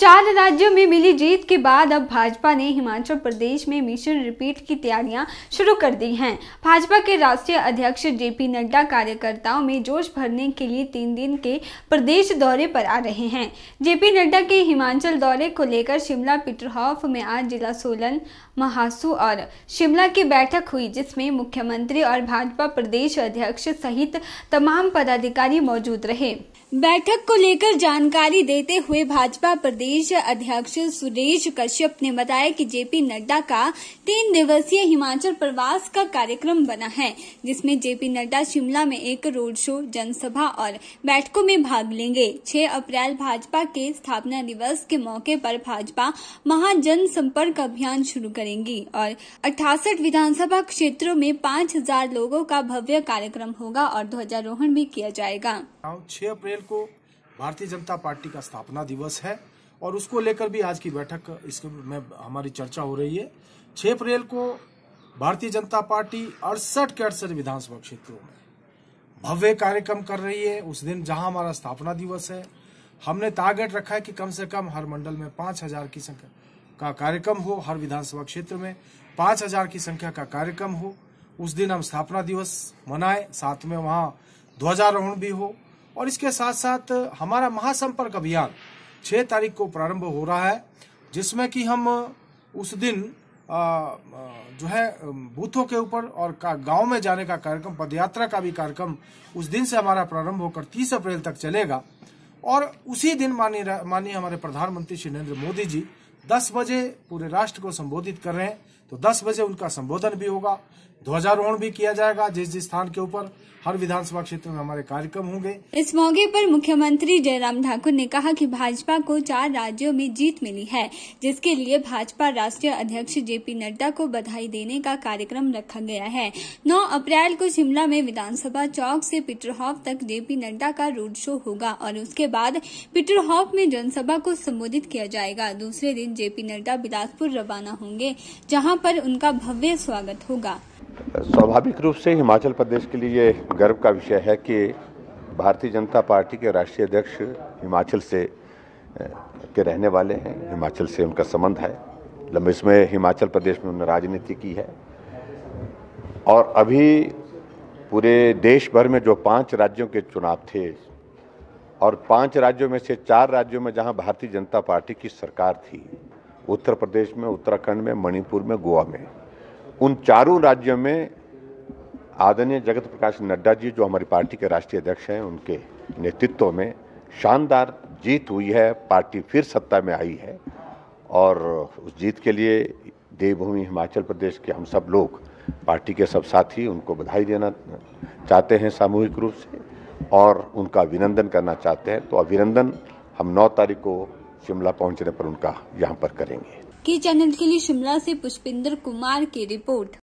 चार राज्यों में मिली जीत के बाद अब भाजपा ने हिमाचल प्रदेश में मिशन रिपीट की तैयारियाँ शुरू कर दी हैं। भाजपा के राष्ट्रीय अध्यक्ष जेपी नड्डा कार्यकर्ताओं में जोश भरने के लिए तीन दिन के प्रदेश दौरे पर आ रहे हैं। जेपी नड्डा के हिमाचल दौरे को लेकर शिमला पीटरहॉफ में आज जिला सोलन, महासू और शिमला की बैठक हुई, जिसमें मुख्यमंत्री और भाजपा प्रदेश अध्यक्ष सहित तमाम पदाधिकारी मौजूद रहे। बैठक को लेकर जानकारी देते हुए भाजपा प्रदेश अध्यक्ष सुरेश कश्यप ने बताया कि जेपी नड्डा का तीन दिवसीय हिमाचल प्रवास का कार्यक्रम बना है, जिसमें जेपी नड्डा शिमला में एक रोड शो, जनसभा और बैठकों में भाग लेंगे। 6 अप्रैल भाजपा के स्थापना दिवस के मौके पर भाजपा महाजन संपर्क अभियान शुरू करेंगी और अठासठ विधानसभा क्षेत्रों में पाँच हज़ार लोगों का भव्य कार्यक्रम होगा और ध्वजारोहण भी किया जाएगा। छह अप्रैल को भारतीय जनता पार्टी का स्थापना दिवस है और उसको लेकर भी आज की बैठक इसमें हमारी चर्चा हो रही है। छह अप्रैल को भारतीय जनता पार्टी अड़सठ के अड़सठ विधानसभा क्षेत्रों में भव्य कार्यक्रम कर रही है। उस दिन जहाँ हमारा स्थापना दिवस है, हमने टारगेट रखा है कि कम से कम हर मंडल में पाँच हज़ार की संख्या का कार्यक्रम हो, हर विधानसभा क्षेत्र में पाँच हज़ार की संख्या का कार्यक्रम हो। उस दिन हम स्थापना दिवस मनाए, साथ में वहाँ ध्वजारोहण भी हो। और इसके साथ साथ हमारा महासंपर्क अभियान छह तारीख को प्रारंभ हो रहा है, जिसमें कि हम उस दिन जो है, बूथों के ऊपर और गाँव में जाने का कार्यक्रम, पदयात्रा का भी कार्यक्रम उस दिन से हमारा प्रारंभ होकर तीस अप्रैल तक चलेगा। और उसी दिन माननीय माननीय हमारे प्रधानमंत्री श्री नरेंद्र मोदी जी 10 बजे पूरे राष्ट्र को संबोधित कर रहे हैं तो 10 बजे उनका संबोधन भी होगा। ध्वजारोहण भी किया जाएगा, जिस जिस स्थान के ऊपर हर विधानसभा क्षेत्र में हमारे कार्यक्रम होंगे। इस मौके पर मुख्यमंत्री जयराम ठाकुर ने कहा कि भाजपा को चार राज्यों में जीत मिली है, जिसके लिए भाजपा राष्ट्रीय अध्यक्ष जेपी नड्डा को बधाई देने का कार्यक्रम रखा गया है। 9 अप्रैल को शिमला में विधानसभा चौक से पीटरहॉफ तक जेपी नड्डा का रोड शो होगा और उसके बाद पीटरहॉफ में जनसभा को संबोधित किया जाएगा। दूसरे दिन जेपी नड्डा बिलासपुर रवाना होंगे, जहाँ पर उनका भव्य स्वागत होगा। स्वाभाविक रूप से हिमाचल प्रदेश के लिए गर्व का विषय है कि भारतीय जनता पार्टी के राष्ट्रीय अध्यक्ष हिमाचल से के रहने वाले हैं। हिमाचल से उनका संबंध है। लंबे समय हिमाचल प्रदेश में उन्होंने राजनीति की है। और अभी पूरे देश भर में जो पाँच राज्यों के चुनाव थे और पाँच राज्यों में से चार राज्यों में जहाँ भारतीय जनता पार्टी की सरकार थी, उत्तर प्रदेश में, उत्तराखंड में, मणिपुर में, गोवा में उन चारों राज्यों में आदरणीय जगत प्रकाश नड्डा जी, जो हमारी पार्टी के राष्ट्रीय अध्यक्ष हैं, उनके नेतृत्व में शानदार जीत हुई है, पार्टी फिर सत्ता में आई है। और उस जीत के लिए देवभूमि हिमाचल प्रदेश के हम सब लोग, पार्टी के सब साथी, उनको बधाई देना चाहते हैं सामूहिक रूप से और उनका अभिनंदन करना चाहते हैं। तो अभिनंदन हम 9 तारीख को शिमला पहुँचने पर उनका यहाँ पर करेंगे। की चैनल के लिए शिमला से पुष्पिंदर कुमार की रिपोर्ट।